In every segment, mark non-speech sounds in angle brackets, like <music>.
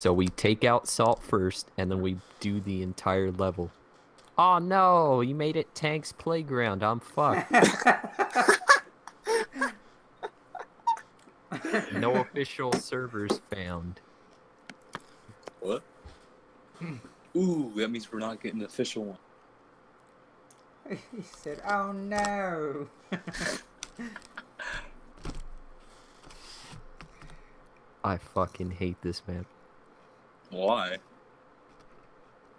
So we take out salt first, and then we do the entire level. Oh no, you made it Tank's playground. I'm fucked. <laughs> no official servers found. What? Hmm. Ooh, that means we're not getting the official one. <laughs> he said, "Oh no." <laughs> I fucking hate this map. Why?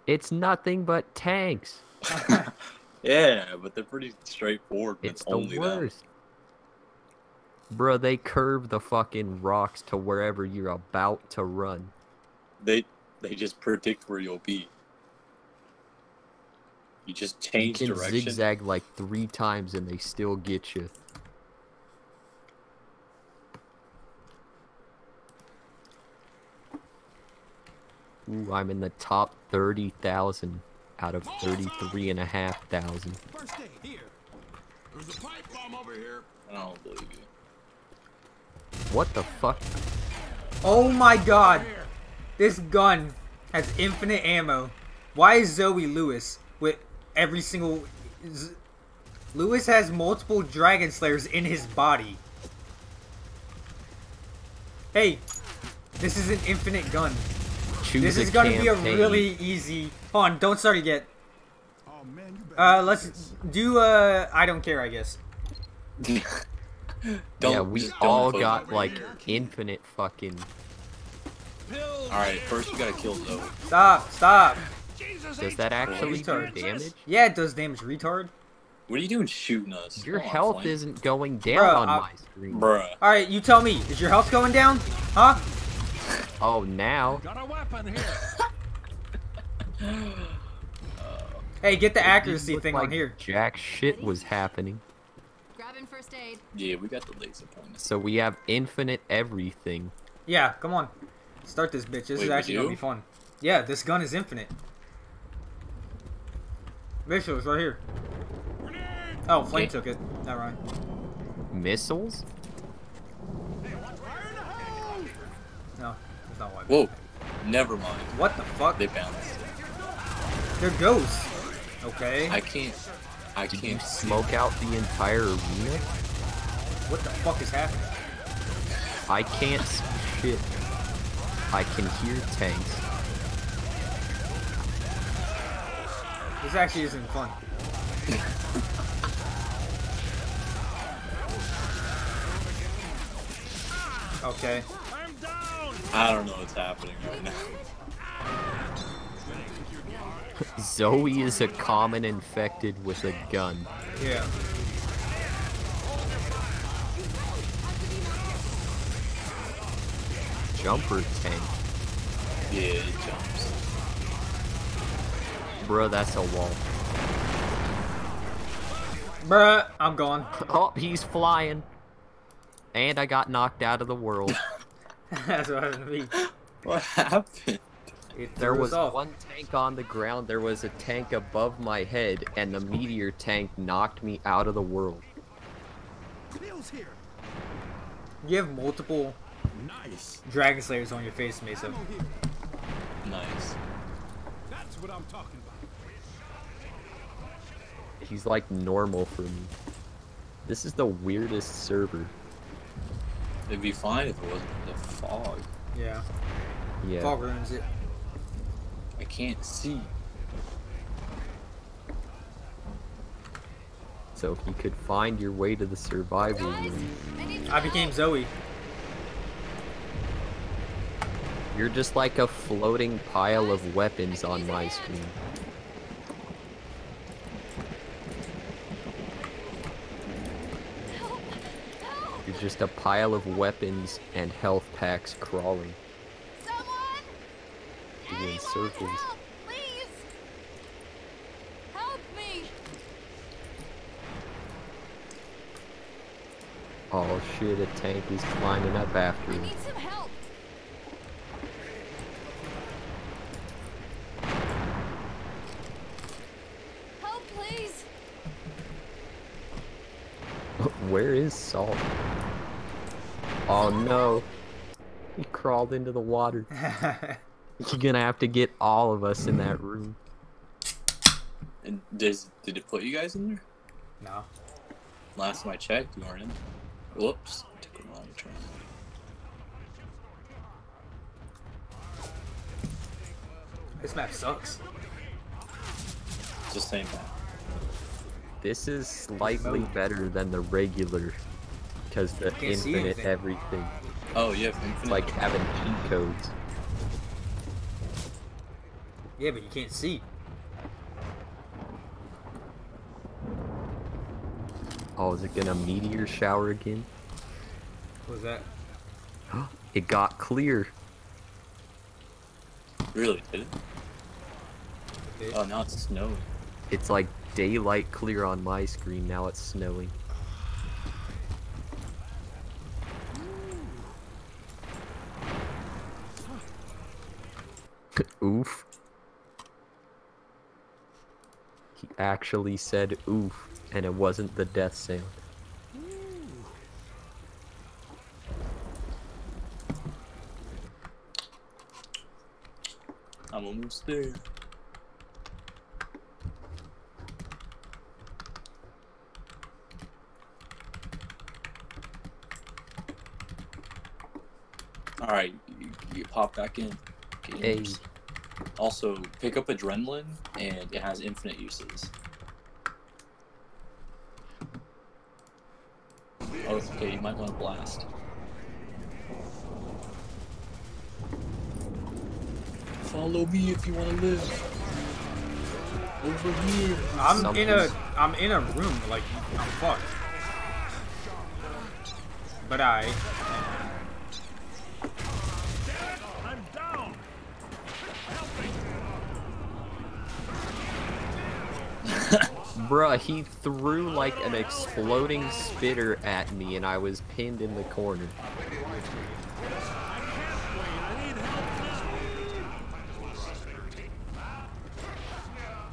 It's nothing but tanks. <laughs> Yeah, but they're pretty straightforward. and It's the worst. Bro, they curve the fucking rocks to wherever you're about to run. They they just predict where you'll be. You just You change can direction. zigzag like three times and they still get you. Ooh, I'm in the top 30,000 out of 33,500. First aid, here. There's a pipe bomb over here. I don't believe you. What the fuck? Oh my god. This gun has infinite ammo. Why is Zoe Louis with every single. Z- Louis has multiple Dragon Slayers in his body. Hey, this is an infinite gun. Choose This a is gonna be a really easy. Hold on, don't start it yet. Oh man, you better. Uh, let's do. Uh, I don't care. I guess. <laughs> don't, yeah, we don't all got like infinite fucking. All right, first we gotta kill Zoe. Stop! Stop! Jesus Does that actually do damage? Yeah, it does damage, retard. What are you doing shooting us? Your Come health isn't going down Bruh, on I- my screen. Bruh. All right, you tell me. Is your health going down? Huh? <laughs> Oh, now Got a weapon here. <laughs> Hey, get the accuracy thing like on here. Jack shit was happening. Grabbing first aid. Yeah, we got the laser pointer. So we have infinite everything. Yeah, come on. Start this bitch. This Wait, is actually gonna be fun. Yeah, this gun is infinite. Missiles right here. Oh, Flame Okay. took it. Not right. Missiles? No, that's. Whoa, never mind. What the fuck? They bounced. They're ghosts. Okay. I can't. I Did can't see. smoke out the entire arena? What the fuck is happening? I can't see shit. I can hear tanks. This actually isn't fun. <laughs> Okay. I'm down. I don't know what's happening right now. <laughs> Zoe is a common infected with a gun. Yeah. Jumper tank. Yeah, it jumps. Bro, that's a wall. Bruh, I'm gone. <laughs> Oh, he's flying. And I got knocked out of the world. <laughs> <laughs> That's what happened to me. What happened? It There was off. one tank on the ground, there was a tank above my head, and the meteor tank knocked me out of the world. Here. You have multiple Nice. Dragon Slayers on your face, Mesa. Ammo. Nice. That's what I'm talking about. He's like normal for me. This is the weirdest server. It'd be fine if it wasn't the fog. Yeah. Yeah. Fog ruins it. I can't see. So if you could find your way to the survival Guys, room, I I became. Zoe. you're just like a floating pile of weapons on my screen. Help. You're just a pile of weapons and health packs crawling. Someone. Doing circles. help, please. Help me. Oh shit, a tank is climbing up after I me. need some help. Help, please. <laughs> Where is Salt? Oh no. He crawled into the water. <laughs> You're gonna have to get all of us in that room. And does did it put you guys in there? No. Last time I checked, you weren't in. Whoops. Took a wrong turn. This map sucks. It's the same map. This is slightly better than the regular, because the infinite everything. Oh, yeah, Infinite. like having cheat codes. Yeah, but you can't see. Oh, is it gonna meteor shower again? What was that? <gasps> It got clear. Really, did it? Oh, now it's snowing. It's like daylight clear on my screen. Now it's snowing. Oof. He actually said oof, and it wasn't the death sound. I'm almost there. Alright, you, you pop back in. Hey. Gamers. Also, pick up Adrenaline, and it has infinite uses. Oh, okay, you might want to blast. Follow me if you want to live. Over here. I'm in a Something's- I'm in a room like I'm fucked. But I Bruh, he threw like an exploding spitter at me, and I was pinned in the corner. I need help now.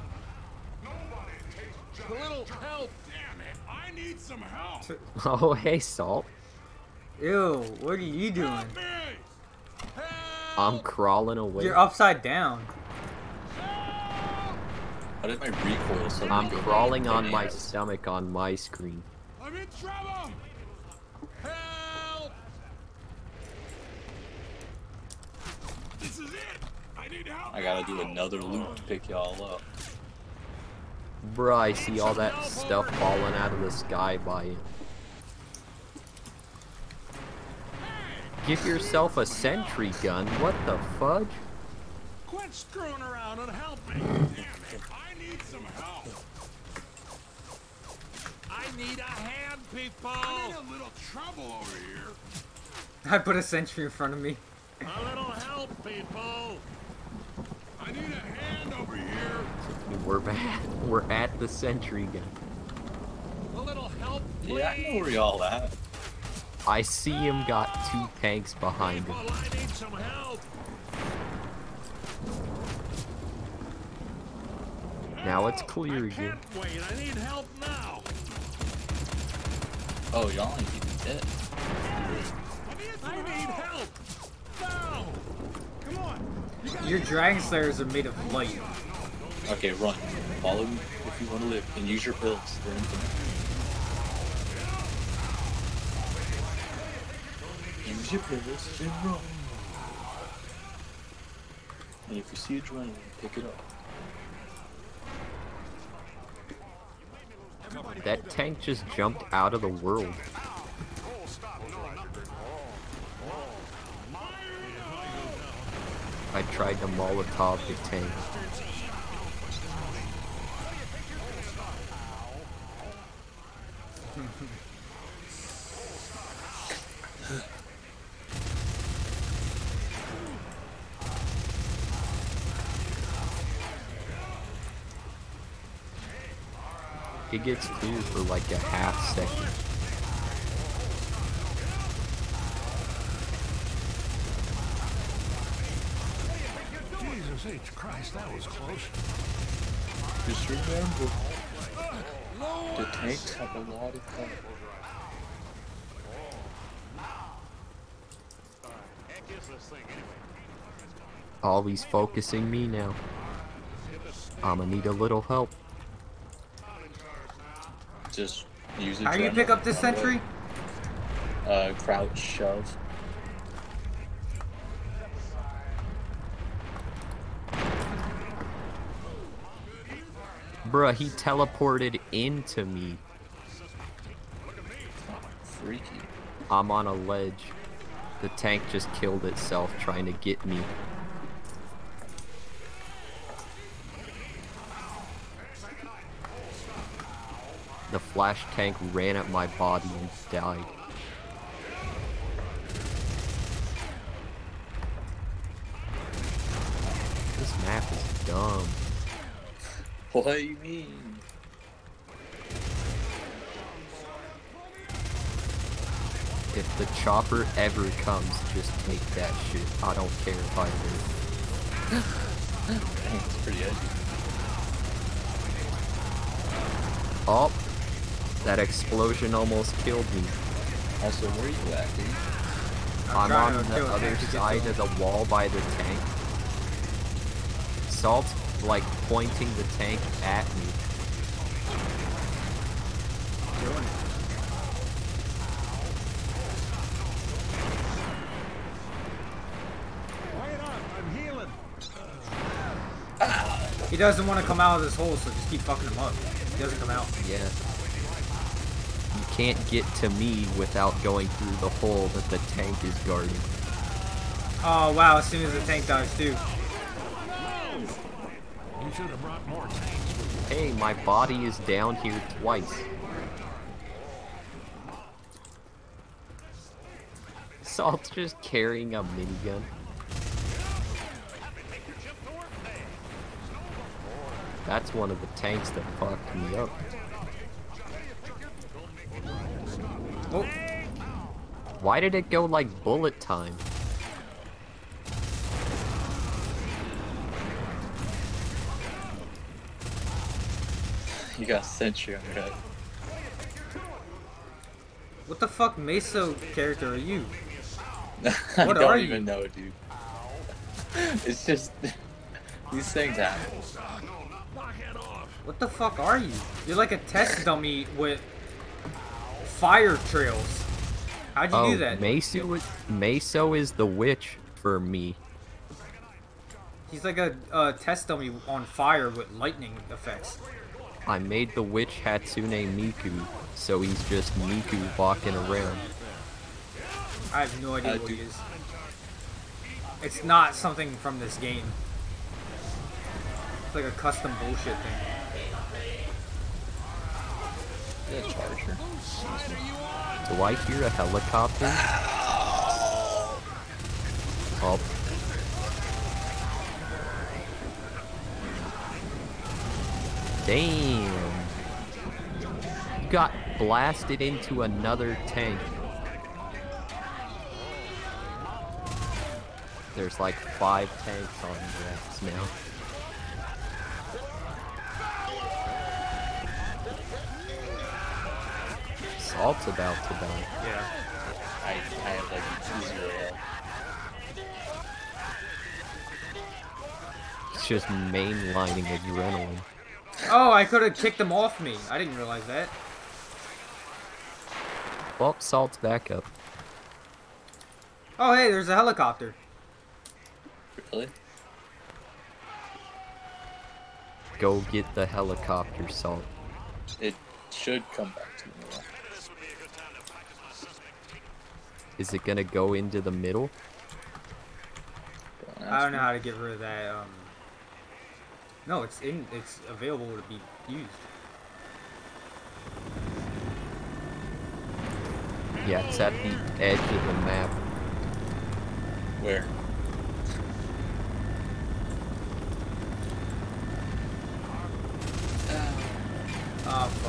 A little help. Damn it. I need some help. <laughs> Oh, hey, Salt. Ew, what are you doing? Help me. Help. I'm crawling away. You're upside down. How did my recoil suddenly I'm go crawling on my bananas? stomach on my screen. I'm in trouble. Help. This is it. I need help. I gotta do another loop to pick y'all up. Bruh, I see all that stuff falling out of the sky by you. Give yourself a sentry gun. What the fudge? Quit screwing around and help me. Damn it. I need some help. I need a hand, people. I'm in a little trouble over here. <laughs> I put a sentry in front of me. A little help, people. I need a hand over here. We're <laughs> back. We're at the sentry gun. A little help, please. Yeah, I know where y'all at. I see him got two tanks behind People, him. I need some help. Now it's clear I again. wait. I need help now. Oh, y'all ain't even dead. I need help. Now. Come on. Your dragon slayers are made of light. Okay, run. Follow me if you want to live, and use your pills. They're infinite. Use your pills and run. And if you see a dragon, pick it up. That tank just jumped out of the world. I tried to Molotov the tank. Gets clear for like a half second. Jesus H. Christ, that was close. Just remember, the tanks have a lot of power. Always focusing me now. I'ma need a little help. Just use it. How do you pick up this sentry? Uh, crouch shove. Bruh, he teleported into me. Freaky. I'm on a ledge. The tank just killed itself trying to get me. The flash tank ran at my body and died. This map is dumb. What do you mean? If the chopper ever comes, just take that shit. I don't care if I. Dang, <gasps> it's pretty edgy. Oh, that explosion almost killed me. Also, where are you at, dude? I'm trying on the other tank to get side of the wall by the tank. Salt's like pointing the tank at me. Doing it. Wait up, I'm healing. He doesn't want to come out of this hole, so just keep fucking him up. He doesn't come out. Yeah. You can't get to me without going through the hole that the tank is guarding. Oh wow, as soon as the tank dies too. You should have brought more tanks. Hey, my body is down here twice. Salt's just carrying a minigun. That's one of the tanks that fucked me up. Oh, Why did it go like bullet time? You got a sentry on your head. what the fuck Meso character are you? <laughs> I What don't are even you? know, dude. <laughs> it's just <laughs> these things happen. Knock it off. What the fuck are you? You're like a test dummy with fire trails. How'd you oh, do that? Meso is, Meso is the witch for me. He's like a, a test dummy on fire with lightning effects. I made the witch Hatsune Miku, so he's just Miku walking around. I have no idea Uh, what he is. It's not something from this game. It's like a custom bullshit thing. Is a charger? Do I hear a helicopter? Oh. Damn. Got blasted into another tank. There's like five tanks on Rex now. Salt's about to die. Yeah. I, I have like zero. health. It's just mainlining adrenaline. Oh, I could have kicked them off me. I didn't realize that. Well, Salt's back up. Oh, hey, there's a helicopter. Really? Go get the helicopter, Salt. It should come back to me. though. Is it gonna go into the middle? I don't know how to get rid of that. Um, no, it's in. It's available to be used. Yeah, it's at the edge of the map. Where? Oh fuck.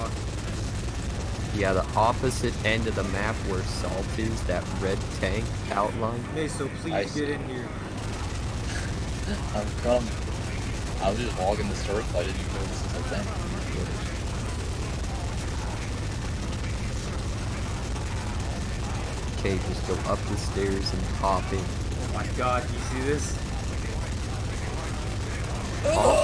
Yeah, the opposite end of the map where Salt is, that red tank outline. Meso, please I get see. in here. <laughs> I'm coming. I was just logging the circle. I didn't even know this was a thing. Okay, just go up the stairs and pop in. Oh my god, you see this? Bruh.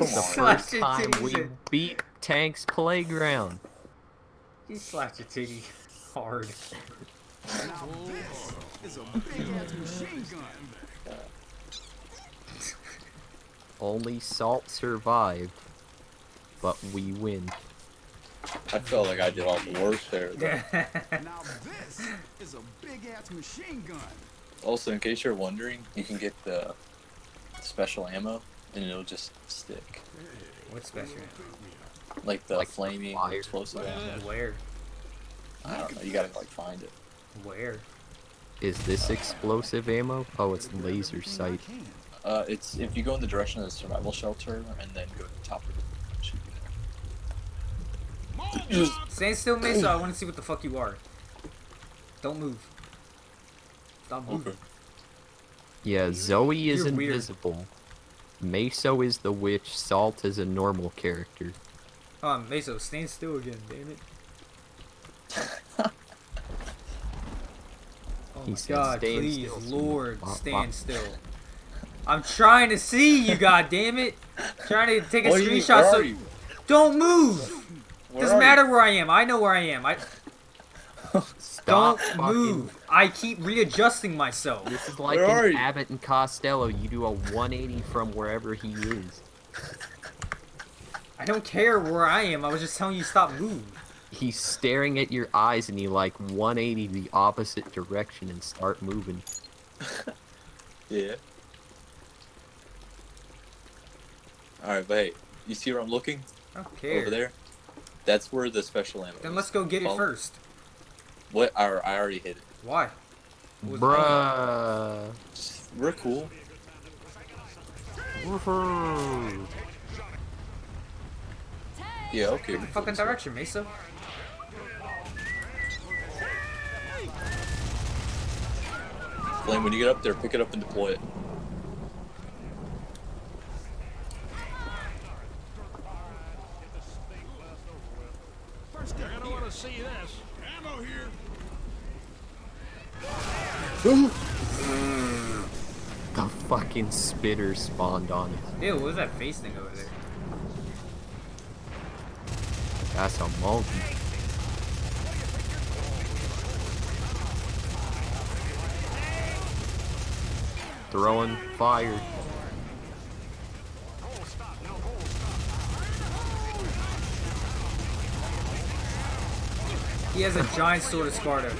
That's the first time we the- beat Tank's playground. he slapped your titty hard. It's a big ass machine gun. Only Salt survived, but we win. I felt like I did all the work there. though. Now this is a big ass machine gun. Also, in case you're wondering, you can get the special ammo, and it'll just stick. What's special? Like the Like flaming fire. explosive ammo. Where? I don't know. You gotta like find it. Where? Is this explosive ammo? Oh, it's laser sight. Uh, it's if you go in the direction of the survival shelter and then go to the top of it, it should be there. Stand still, Mesa. I want to see what the fuck you are. Don't move. Stop moving. Okay. Yeah, Zoe is You're weird. Invisible. Meso is the witch. Salt is a normal character. Oh, Hold on, Meso, stand still again, damn it. <laughs> Oh He my said god, stand please, still, Lord, bop, bop. stand still. I'm trying to see you, god damn it. I'm Trying to take a What do you mean? screenshot so you? don't move. Where Doesn't are you? matter where I am. I know where I am. I Stop don't fucking- move. I keep readjusting myself. This is like Where are in? Abbott and Costello. You do a 180 from wherever he is. I don't care where I am. I was just telling you stop moving. He's staring at your eyes and you like 180 the opposite direction and start moving. <laughs> Yeah. Alright, but hey, you see where I'm looking? I don't care. Over there? That's where the special ammo Then is. let's go get it first. What? I, I already hit it. Why? Bruh. We're cool. Woohoo. Yeah, okay. What fucking direction, Mesa? Flame, when you get up there, pick it up and deploy it. You're gonna want to see this. Ammo here. <laughs> The fucking spitter spawned on it. Ew, what was that face thing over there? That's a monkey. Throwing fire. He has a giant sword of Sparta.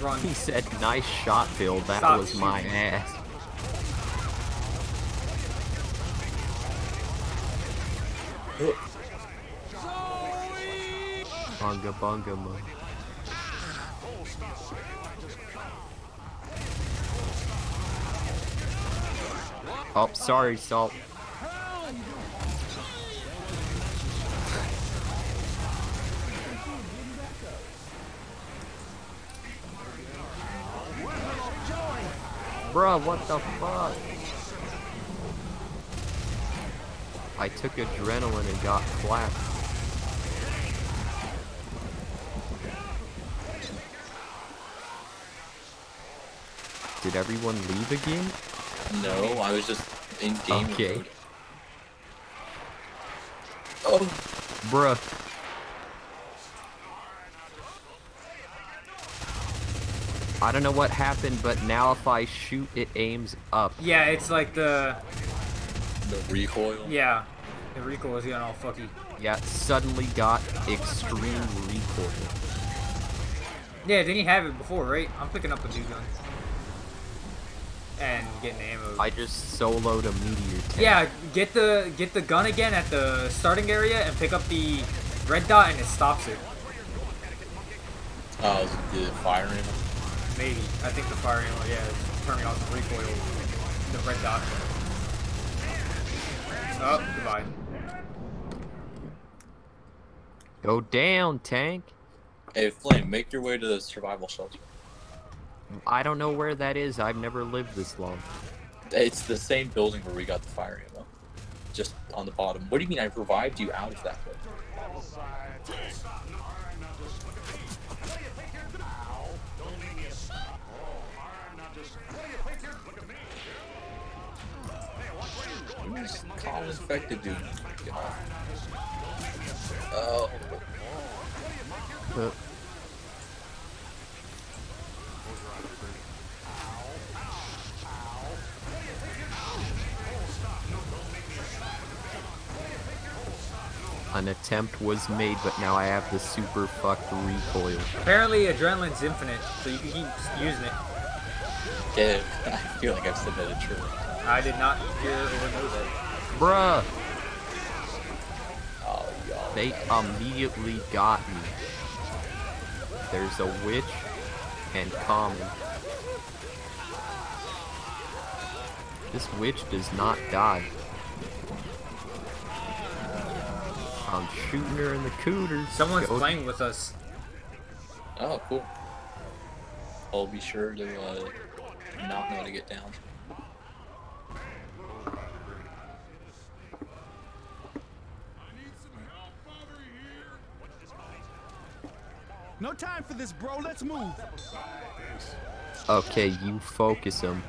Run. He said, nice shot, Bill. That Stop was my shooting. ass. Bunga bunga mo. Oh, sorry, Salt. Bruh, what the fuck? I took adrenaline and got clapped. Did everyone leave again? No, I was just in game Okay. mode. Oh, Bruh. I don't know what happened, but now if I shoot, it aims up. Yeah, it's like the the recoil. yeah. The recoil is getting all fucky. Yeah, suddenly got extreme recoil. Yeah, didn't you have it before, right? I'm picking up a new gun. And getting ammo. I just soloed a meteor tank. Yeah, get the get the gun again at the starting area and pick up the red dot and it stops it. Uh, the fire ammo. Maybe. I think the fire ammo, yeah, is turning off the recoil. The red dot. Oh, goodbye. Go down, tank. Hey, Flame, make your way to the survival shelter. I don't know where that is. I've never lived this long. It's the same building where we got the fire ammo. Just on the bottom. What do you mean I revived you out of that way? an infected dude. Get. Oh, Uh, An attempt was made, but now I have the super fucked recoil. Apparently, adrenaline's infinite, so you can keep using it. yeah. <laughs> I feel like I've said that true. I did not hear or know that. Bruh! Oh, y'all. They immediately got me. There's a witch and common. This witch does not die. I'm shooting her in the cooters. Someone's Go- playing with us. Oh, cool. I'll be sure to uh, not know to get down. I need some help over here. No time for this, bro. Let's move. Okay, you focus him.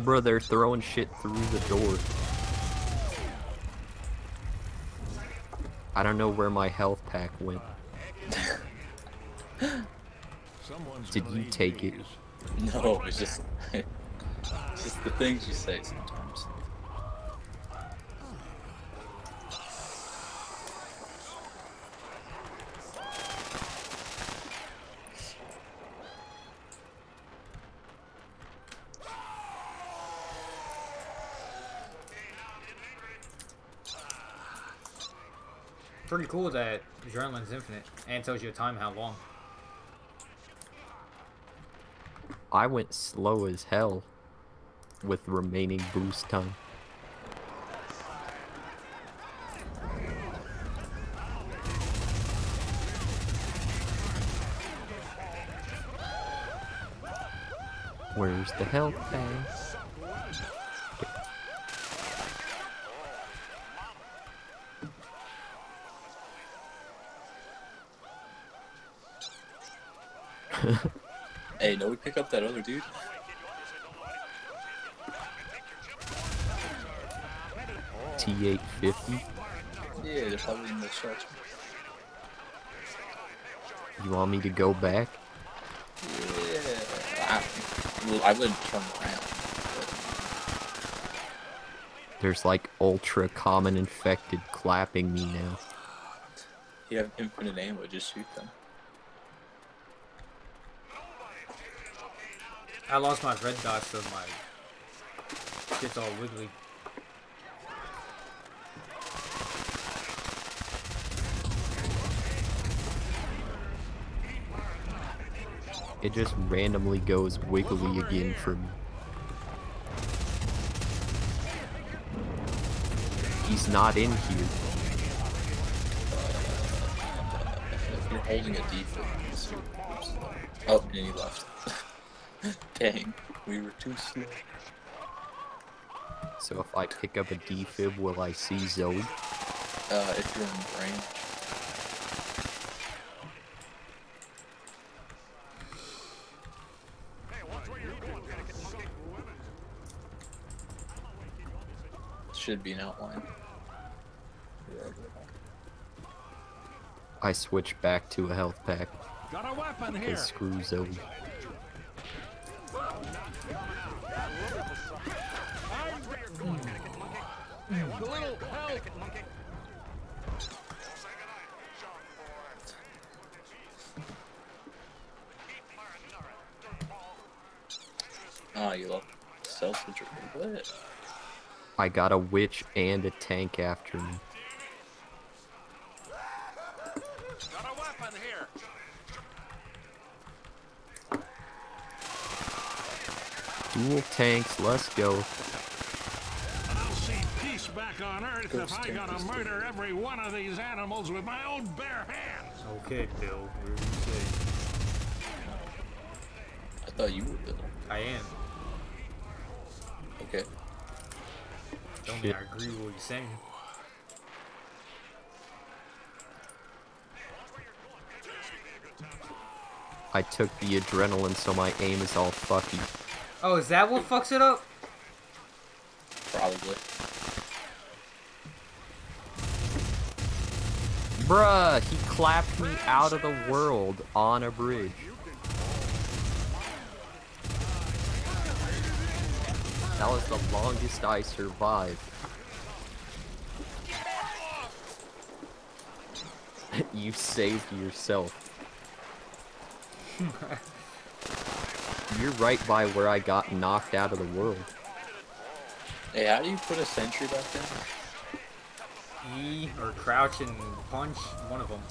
Bro, they're throwing shit through the door. I don't know where my health pack went. Someone's Did you take <laughs> it? No, it's just, it's <laughs> just the things you say sometimes. Pretty cool that adrenaline's infinite and tells you a time how long. I went slow as hell with remaining boost time. Where's the health bag? <laughs> Hey, no, we pick up that other dude. T850. Yeah, they're probably in the shelter. You want me to go back? Yeah. I, I wouldn't turn around. There's like ultra common infected clapping me now. You have infinite ammo, just shoot them. I lost my red dot, so my shit's all wiggly. It just randomly goes wiggly again for me. He's not in here. You're holding a D for oops. Oh, and he left. Dang, we were too slow. So if I pick up a defib, will I see Zoe? Uh, if you're in range. Should be an outline. I switch back to a health pack. Got a weapon here. Screw Zoe. Little help. You love self What? I got a witch and a tank after me. Got a weapon here. Dual tanks, let's go. I'll see peace back on Earth Ghost if I gotta is murder every one of these animals with my own bare hands. Okay, Bill. Where do you? I thought you were Bill. I am. Don't mean I agree with what you're saying. I took the adrenaline, so my aim is all fucky. Oh, is that what fucks it up? Probably. Bruh, he clapped me out of the world on a bridge. That was the longest I survived. <laughs> you saved yourself. <laughs> You're right by where I got knocked out of the world. Hey, how do you put a sentry back there? E or crouch and punch, one of them.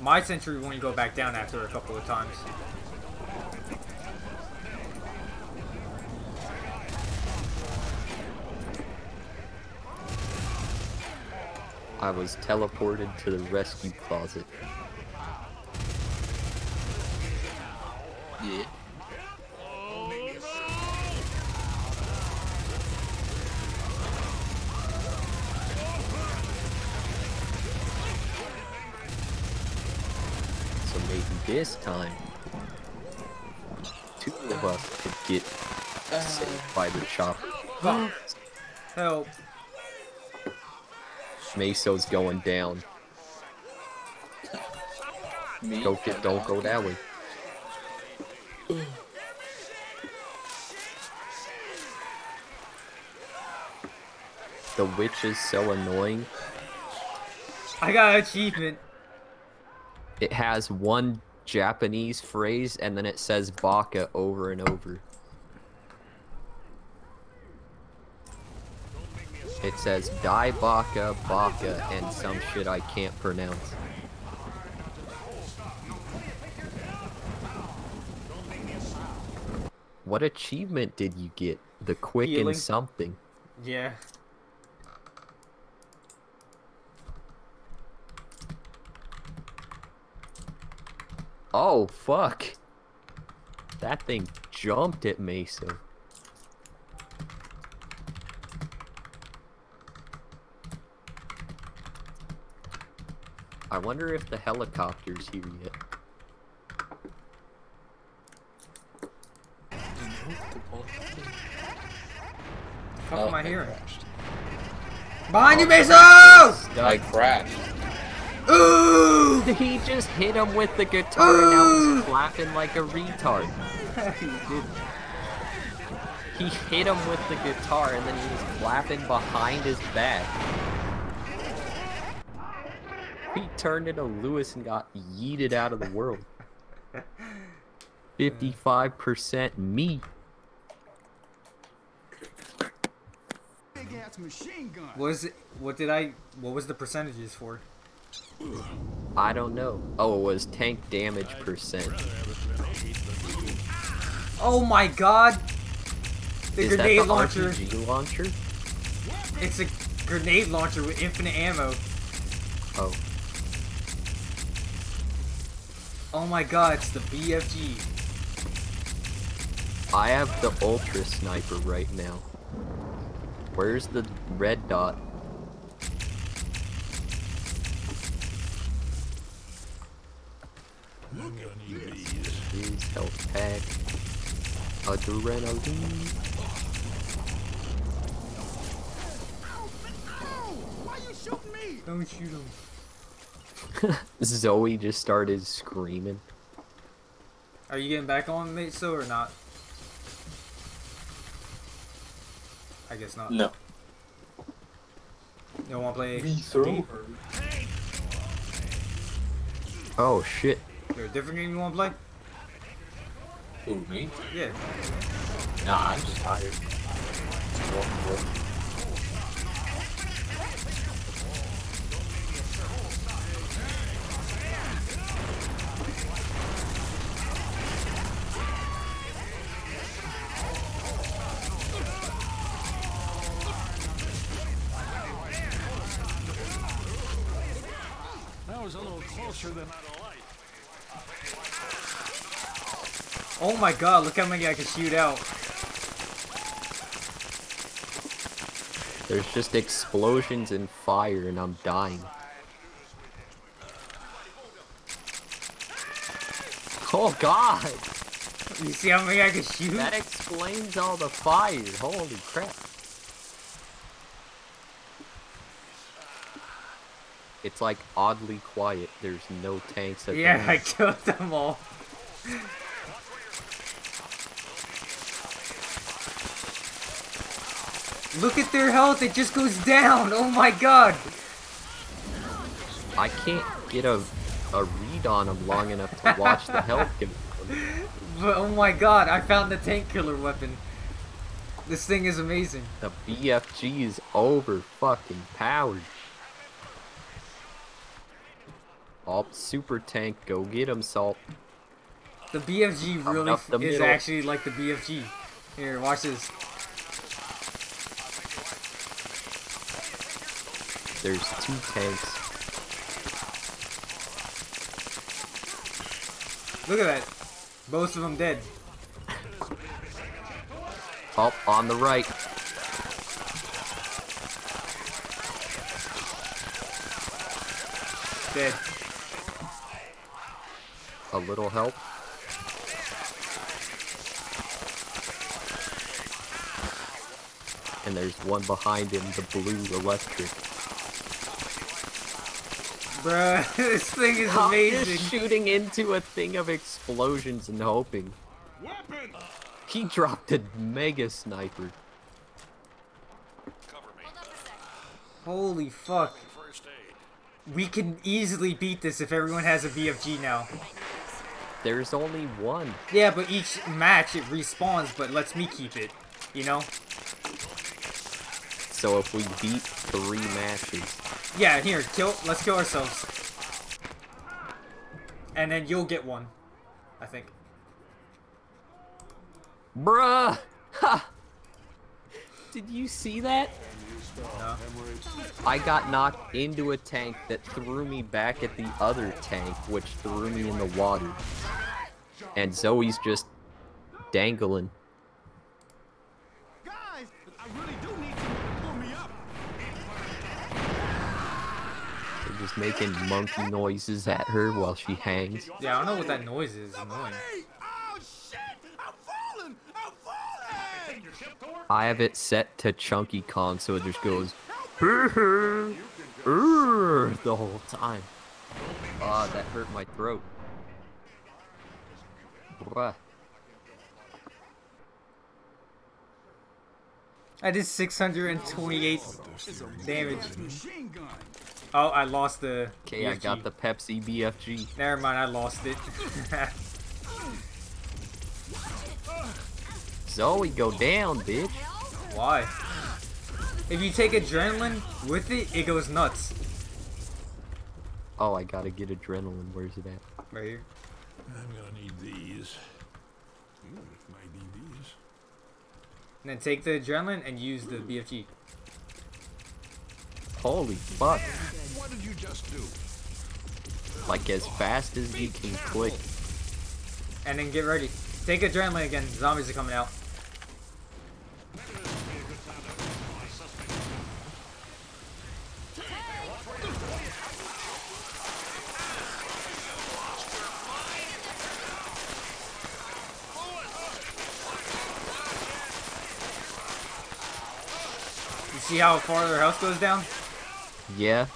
My sentry won't go back down after a couple of times. I was teleported to the rescue closet. Yeah. So maybe this time, two of us could get uh, saved by the chopper. <gasps> Help. Meso's going down. Me? Don't get, don't go that way. The witch is so annoying. I got an achievement. It has one Japanese phrase and then it says baka over and over. It says die baka baka and some shit I can't pronounce. What achievement did you get? The quick Healing. and something. Yeah. Oh fuck. That thing jumped at Mesa. I wonder if the helicopter's here yet. Fuck Oh, am I oh, I hearing? crashed. Behind you, oh, Meso! I crashed. Ooh! <laughs> He just hit him with the guitar and now Ooh. he's clapping like a retard. <laughs> He hit him with the guitar and then he was clapping behind his back. <laughs> He turned into Louis and got yeeted out of the world. 55% me. Big ass machine gun. What is it? What did I? What was the percentages for? I don't know. Oh, it was tank damage percent. Oh my god! The Is that grenade the launcher. RPG launcher? It's a grenade launcher with infinite ammo. Oh. Oh my god, it's the BFG. I have the ultra sniper right now. Where's the red dot? Is health pack. Adrenaline. Why you shooting me? Don't shoot him. <laughs> Zoe just started screaming. Are you getting back on Meso or not? I guess not. No. You don't want to play? We throw Oh shit. Is there a different game you want to play? Who, me? Yeah. Nah, I'm just tired. Was a little closer than I'd like. Oh my god, look how many I can shoot out. There's just explosions and fire and I'm dying. Oh god! You see how many I can shoot? That explains all the fire. Holy crap. It's like oddly quiet. There's no tanks at the Yeah, I killed them all. Look at their health, it just goes down. Oh my god. I can't get a a read on them long enough to watch the health. <laughs> But oh my god, I found the tank killer weapon. This thing is amazing. The BFG is over fucking powered. Super tank, go get him, Salt. The BFG really the is middle. actually like the BFG. Here, watch this. There's two tanks. Look at that. Both of them dead. Oh, on the right. Dead. A little help. And there's one behind him, the blue electric. Bruh, <laughs> this thing is I'm amazing. shooting into a thing of explosions and hoping. Weapon! He dropped a mega sniper. Cover me. Hold up a sec. Holy fuck. We can easily beat this if everyone has a BFG now. There's only one. Yeah, but each match it respawns, but lets me keep it. You know? So if we beat three matches, Yeah, here, kill. Let's kill ourselves. And then you'll get one. I think. bruh, ha! Did you see that? No. I got knocked into a tank that threw me back at the other tank, which threw me in the water. And Zoe's just dangling. Guys, I really do need someone to pull me up. They're just making monkey noises at her while she hangs. Yeah, I don't know what that noise is. Annoying. Oh shit! I'm falling! I'm falling! I have it set to Chunky Kong, so it just goes the whole time. Ah, that hurt my throat. Bruh. I did 628 damage. Oh, I lost the. Okay, I got the Pepsi BFG. Never mind, I lost it. <laughs> <laughs> Zoe, go down, bitch. Why? If you take adrenaline with it, it goes nuts. Oh, I gotta get adrenaline. Where's it at? Right here. I'm gonna need these. Ooh, my DVs. And then take the adrenaline and use the BFG. Holy fuck. What did you just do? Like as fast as you can click. And then get ready. Take adrenaline again. Zombies are coming out. See how far their house goes down? Yeah.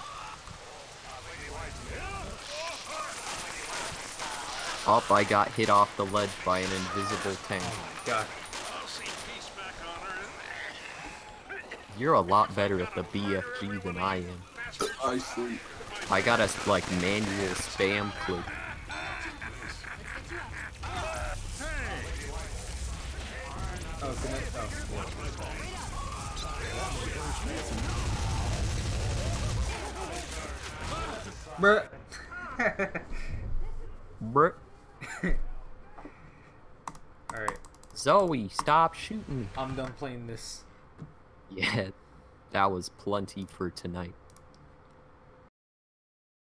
Up, I got hit off the ledge by an invisible tank. Oh God. I'll see peace back on her. You're a lot better at the BFG than I am. I sleep. I got a like manual spam click. Bruh. <laughs> Bruh. <laughs> Alright, Zoe, stop shooting me. I'm done playing this. Yeah, that was plenty for tonight.